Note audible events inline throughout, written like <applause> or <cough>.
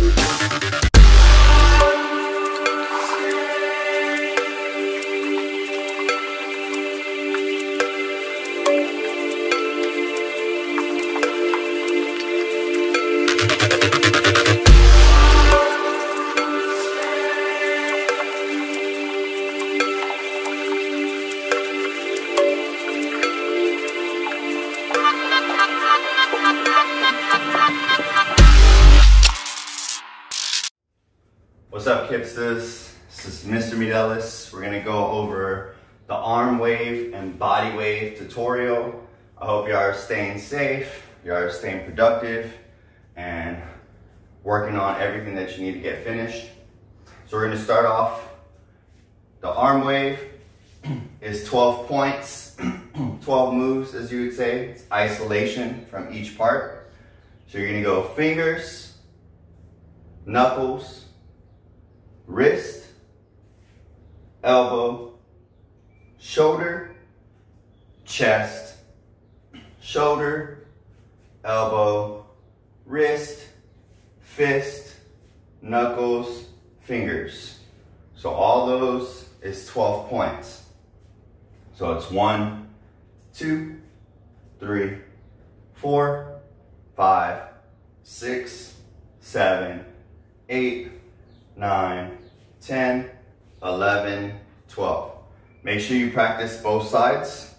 Música up, Kipsters? This is Mr. Meat Ellis. We're gonna go over the arm wave and body wave tutorial. I hope you are staying safe, you are staying productive, and working on everything that you need to get finished. So we're gonna start off. The arm wave <clears throat> is 12 points, <clears throat> 12 moves, as you would say. It's isolation from each part. So you're gonna go fingers, knuckles, wrist, elbow, shoulder, chest, shoulder, elbow, wrist, fist, knuckles, fingers. So all those is 12 points. So it's one, two, three, four, five, six, seven, eight, 9, 10, 11, 12. Make sure you practice both sides.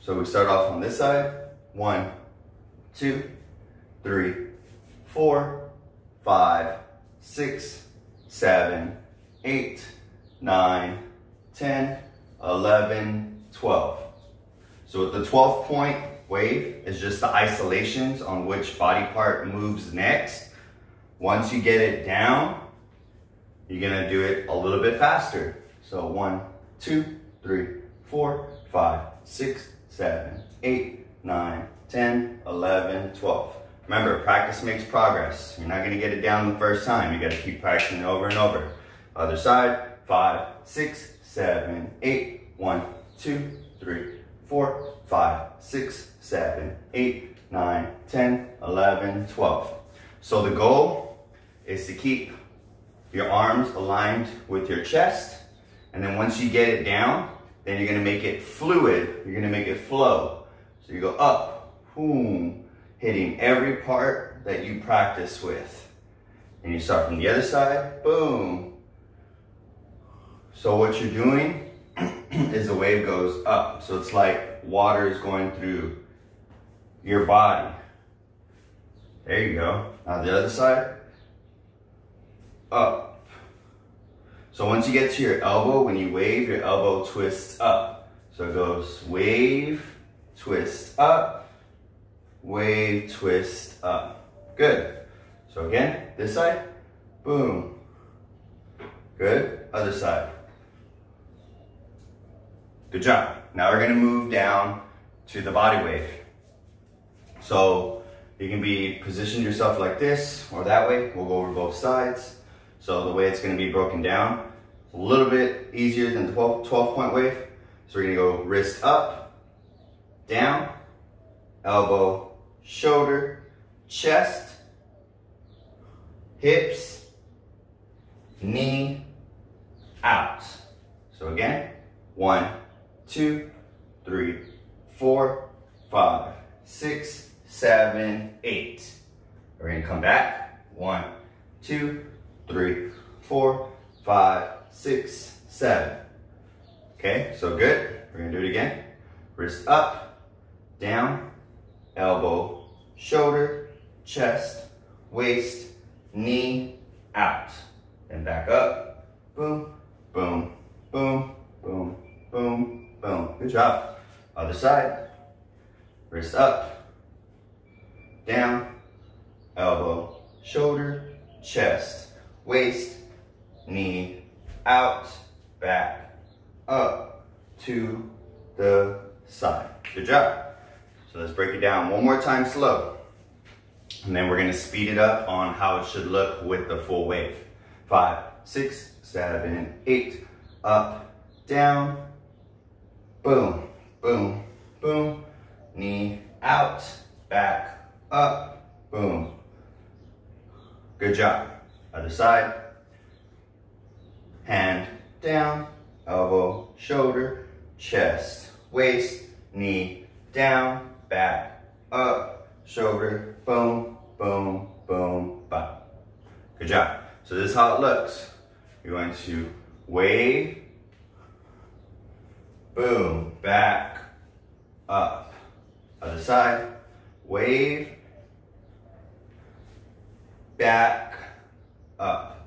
So we start off on this side. One, two, three, four, five, six, seven, eight, nine, 10, 11, 12. So the 12 point wave is just the isolations on which body part moves next. Once you get it down, you're gonna do it a little bit faster. So one, two, three, four, five, six, seven, eight, nine, 10, 11, 12. Remember, practice makes progress. You're not gonna get it down the first time. You gotta keep practicing over and over. Other side, five, six, seven, eight, one, two, three, four, five, six, seven, eight, nine, 10, 11, 12. So the goal is to keep your arms aligned with your chest. And then once you get it down, then you're gonna make it fluid. You're gonna make it flow. So you go up, boom, hitting every part that you practice with. And you start from the other side, boom. So what you're doing <clears throat> is the wave goes up. So it's like water is going through your body. There you go. Now the other side, up. So once you get to your elbow, when you wave, your elbow twists up. So it goes wave, twist up, wave, twist up. Good. So again, this side, boom. Good. Other side. Good job. Now we're gonna move down to the body wave. So you can be positioned yourself like this or that way. We'll go over both sides. So the way it's gonna be broken down, a little bit easier than the 12, 12 point wave. So we're gonna go wrist up, down, elbow, shoulder, chest, hips, knee, out. So again, one, two, three, four, five, six, seven, eight. We're gonna come back. One, two, three, four, five, six, seven. Okay, so good. We're gonna do it again. Wrist up, down, elbow, shoulder, chest, waist, knee, out. And back up, boom, boom, boom, boom, boom, boom. Good job. Other side. Wrist up, down, elbow, shoulder, chest, waist, knee, out, back, up, to the side. Good job. So let's break it down one more time slow. And then we're gonna speed it up on how it should look with the full wave. Five, six, seven, eight, up, down, boom, boom, boom, knee, out, back, up, boom, Good job. Other side. Hand down, elbow, shoulder, chest, waist, knee, down, back, up, shoulder, boom, boom, boom, bum. Good job. So this is how it looks. You're going to wave, boom, back, up. Other side, wave, back, up.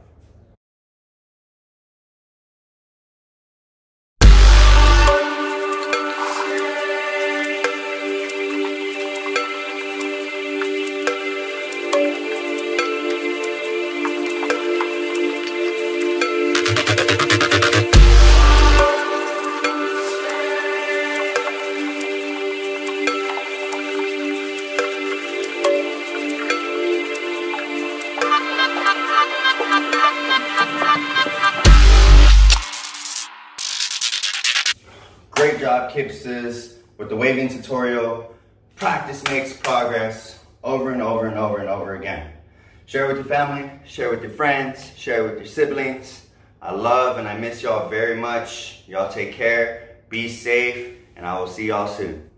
Great job, Kipsters, with the waving tutorial. Practice makes progress over and over and over and over again. Share with your family, share with your friends, share with your siblings. I love and I miss y'all very much. Y'all take care, be safe, and I will see y'all soon.